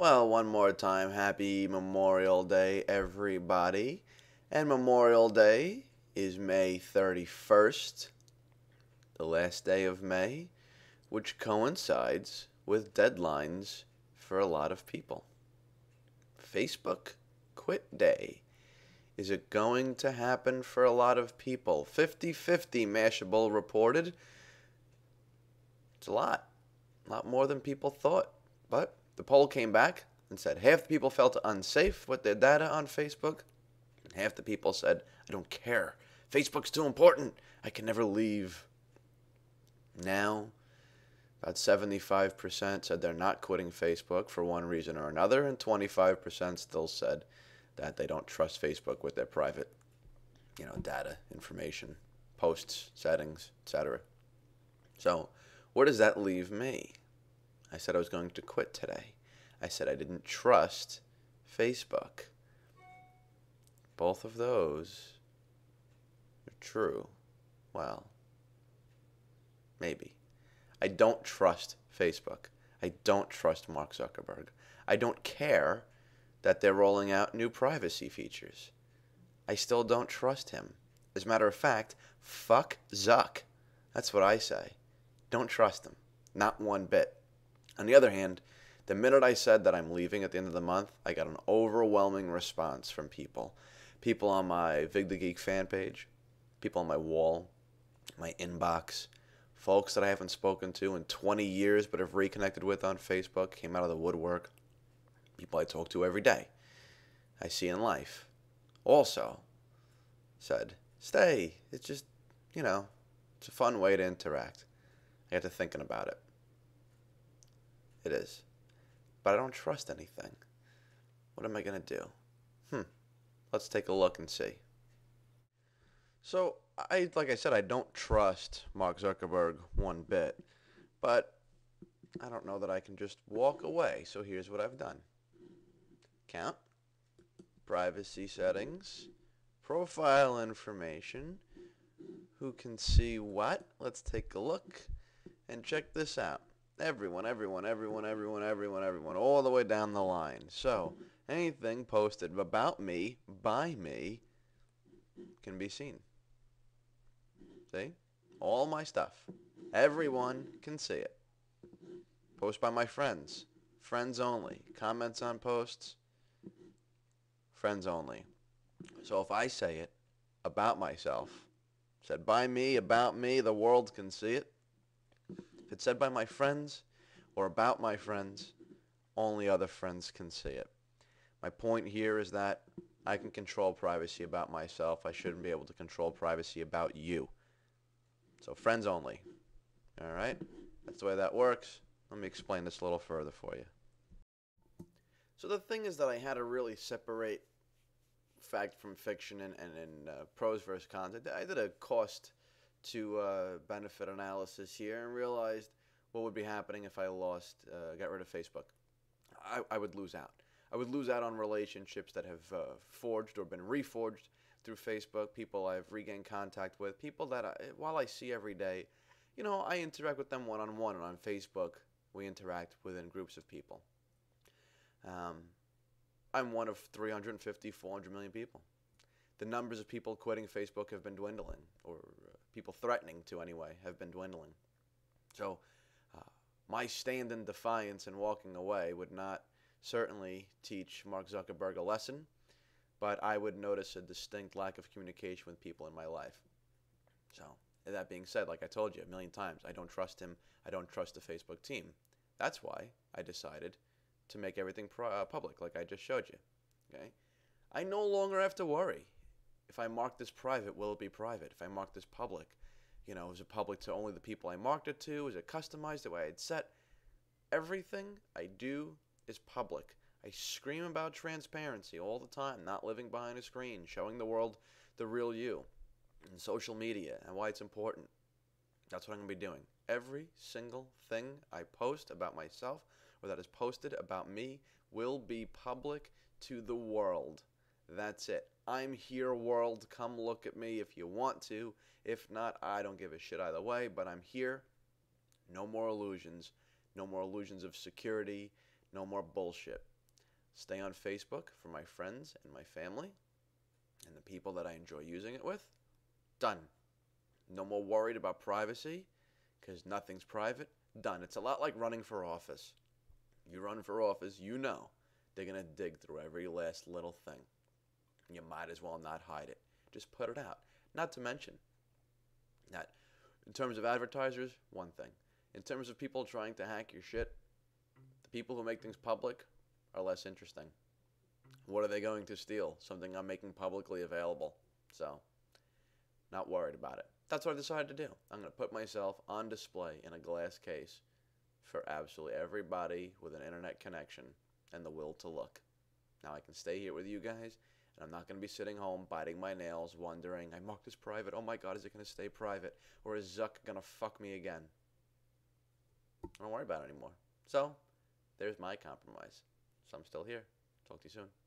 Well, one more time, happy Memorial Day, everybody. And Memorial Day is May 31st, the last day of May, which coincides with deadlines for a lot of people. Facebook quit day. Is it going to happen for a lot of people? 50 50, Mashable reported. It's a lot. A lot more than people thought. But the poll came back and said half the people felt unsafe with their data on Facebook, and half the people said, I don't care. Facebook's too important. I can never leave. Now, about 75% said they're not quitting Facebook for one reason or another, and 25% still said that they don't trust Facebook with their private, you know, data, information, posts, settings, etc. So, where does that leave me? I said I was going to quit today. I said I didn't trust Facebook. Both of those are true. Well, maybe. I don't trust Facebook. I don't trust Mark Zuckerberg. I don't care that they're rolling out new privacy features. I still don't trust him. As a matter of fact, fuck Zuck. That's what I say. Don't trust him. Not one bit. On the other hand, the minute I said that I'm leaving at the end of the month, I got an overwhelming response from people. People on my Vig the Geek fan page, people on my wall, my inbox, folks that I haven't spoken to in 20 years but have reconnected with on Facebook, came out of the woodwork, people I talk to every day, I see in life. Also said, stay. It's just, you know, it's a fun way to interact. I got to thinking about it. It is. But I don't trust anything. What am I going to do? Hmm. Let's take a look and see. So, I like I said, I don't trust Mark Zuckerberg one bit, but I don't know that I can just walk away. So here's what I've done. Count, privacy settings, profile information, who can see what? Let's take a look and check this out. Everyone, everyone, everyone, everyone, everyone, everyone, all the way down the line. So, anything posted about me, by me, can be seen. See? All my stuff. Everyone can see it. Post by my friends. Friends only. Comments on posts. Friends only. So if I say it about myself, said by me, about me, the world can see it. Said by my friends or about my friends, only other friends can see it. My point here is that I can control privacy about myself. I shouldn't be able to control privacy about you. So friends only. All right? That's the way that works. Let me explain this a little further for you. So the thing is that I had to really separate fact from fiction and, and, and uh, pros versus cons. I did a cost to uh, benefit analysis here and realized what would be happening if I lost, uh, got rid of Facebook. I, I would lose out. I would lose out on relationships that have uh, forged or been reforged through Facebook, people I've regained contact with, people that I, while I see every day, you know, I interact with them one on one, and on Facebook, we interact within groups of people. Um, I'm one of 350, 400 million people. The numbers of people quitting Facebook have been dwindling, or uh, people threatening to anyway, have been dwindling. So, uh, my stand in defiance and walking away would not certainly teach Mark Zuckerberg a lesson, but I would notice a distinct lack of communication with people in my life. So, that being said, like I told you a million times, I don't trust him. I don't trust the Facebook team. That's why I decided to make everything pro- uh, public, like I just showed you. Okay, I no longer have to worry. If I mark this private, will it be private? If I mark this public, you know, is it public to only the people I marked it to? Is it customized the way I had set? Everything I do is public. I scream about transparency all the time, not living behind a screen, showing the world the real you, and social media and why it's important. That's what I'm going to be doing. Every single thing I post about myself or that is posted about me will be public to the world. That's it. I'm here, world. Come look at me if you want to. If not, I don't give a shit either way, but I'm here. No more illusions. No more illusions of security. No more bullshit. stay on Facebook for my friends and my family and the people that I enjoy using it with. Done. No more worried about privacy because nothing's private. Done. It's a lot like running for office. You run for office, you know they're going to dig through every last little thing. You might as well not hide it. Just put it out. Not to mention that in terms of advertisers, one thing. In terms of people trying to hack your shit, the people who make things public are less interesting. What are they going to steal? Something I'm making publicly available. So, not worried about it. That's what I decided to do. I'm going to put myself on display in a glass case for absolutely everybody with an internet connection and the will to look. Now I can stay here with you guys, and I'm not going to be sitting home biting my nails, wondering, I marked this private. Oh my God, is it going to stay private? Or is Zuck going to fuck me again? I don't worry about it anymore. So, there's my compromise. So I'm still here. Talk to you soon.